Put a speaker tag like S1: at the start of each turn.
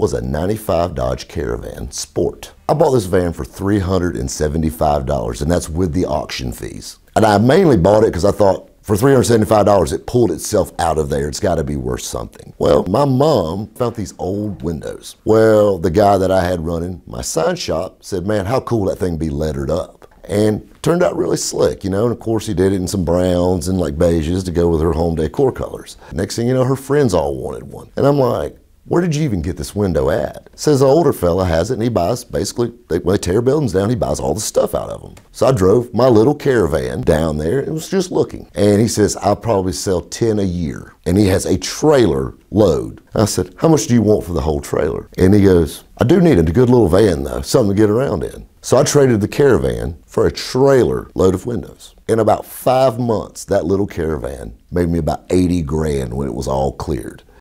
S1: was a 95 Dodge Caravan Sport. I bought this van for $375 and that's with the auction fees. And I mainly bought it because I thought for $375, it pulled itself out of there. It's got to be worth something. Well, my mom found these old windows. Well, the guy that I had running my sign shop said, man, how cool that thing be lettered up. And turned out really slick, you know, and of course he did it in some browns and like beiges to go with her home decor colors. Next thing you know, her friends all wanted one. And I'm like, where did you even get this window at? Says the older fella has it and he buys basically, they, when they tear buildings down, he buys all the stuff out of them. So I drove my little caravan down there and was just looking. And he says, I'll probably sell 10 a year. And he has a trailer load. I said, how much do you want for the whole trailer? And he goes, I do need a good little van though, something to get around in. So I traded the caravan for a trailer load of windows. In about five months, that little caravan made me about 80 grand when it was all cleared.